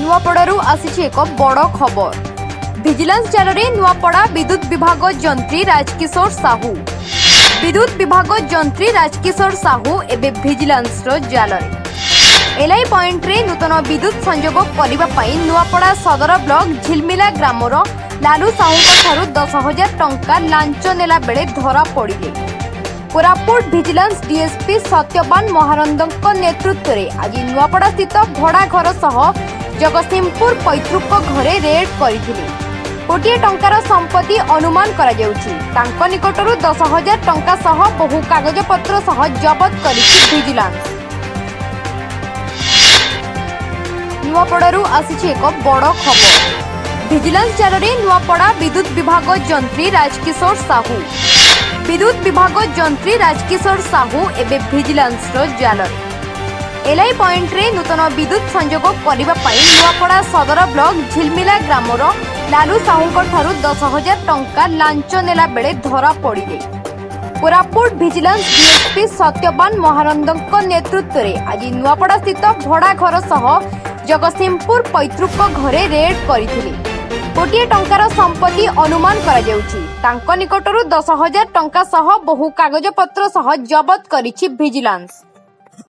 নুয়াপড়ারু আসিছে এক বড় খবর ভিজিলান্স জালরে নুয়াপড়া বিদ্যুৎ বিভাগ যন্ত্রী রাজকিশোর সাহু বিদ্যুৎ বিভাগ যন্ত্রী রাজকিশোর সাহু এবে ভিজিলান্সর জালরে এলআই পয়েন্টরে নূতন বিদ্যুৎ সংযোগ করা নুয়াপড়া সদর ব্লক ঝিলমিলা গ্রামর লালু সাহুঙ্ঠার দশ হাজার টঙ্কা লাঞ্চ নেলা বেড়ে ধরা পড়লে କୋରାପୁଟ ଭିଜିଲାନ୍ସ ଡିଏସ୍ପି ସତ୍ୟବାନ ମହାନନ୍ଦଙ୍କ ନେତୃତ୍ୱରେ ଆଜି ନୂଆପଡ଼ାସ୍ଥିତ ଭଡ଼ା ଘର ସହ জগৎসিংহপুর পৈতৃক ঘরে রেড করে কোটিয়ে টঙ্কার সম্পত্তি অনুমান করা যাଉଛି তাঙ্ক নিকটরু দশ হাজার টঙ্কা সহ বহু কাগজপত্র সহ জবত করেছে ভিজিলান্স নূয়াপড়ারু আসিছে এক বড় খবর ভিজিলান্স জালরে নূয়াপড়া বিদ্যুৎ বিভাগ যন্ত্রী রাজকিশোর সাহু বিদ্যুৎ বিভাগ যন্ত্রী রাজকিশোর সাহু এবে ভিজিলান্সর জালরে ଏଲ୍ଆଇ ପଏଣ୍ଟରେ ନୂତନ ବିଦ୍ୟୁତ ସଂଯୋଗ କରିବା ପାଇଁ ନୂଆପଡ଼ା ସଦର ବ୍ଲକ ଝିଲମିଲା ଗ୍ରାମର ଲାଲୁ ସାହୁଙ୍କଠାରୁ ଦଶ ହଜାର ଟଙ୍କା ଲାଞ୍ଚ ନେଲା ବେଳେ ଧରାପଡ଼ିଲେ କୋରାପୁଟ ଭିଜିଲାନ୍ସ ଡିଏସ୍ପି ସତ୍ୟବାନ ମହାନନ୍ଦଙ୍କ ନେତୃତ୍ୱରେ ଆଜି ନୂଆପଡ଼ାସ୍ଥିତ ଭଡ଼ା ଘର ସହ ଜଗତସିଂହପୁର ପୈତୃକ ଘରେ ରେଡ୍ କରିଥିଲେ କୋଟିଏ ଟଙ୍କାର ସମ୍ପତ୍ତି ଅନୁମାନ କରାଯାଉଛି ତାଙ୍କ ନିକଟରୁ ଦଶ ହଜାର ଟଙ୍କା ସହ ବହୁ କାଗଜପତ୍ର ସହ ଜବତ କରିଛି ଭିଜିଲାନ୍ସ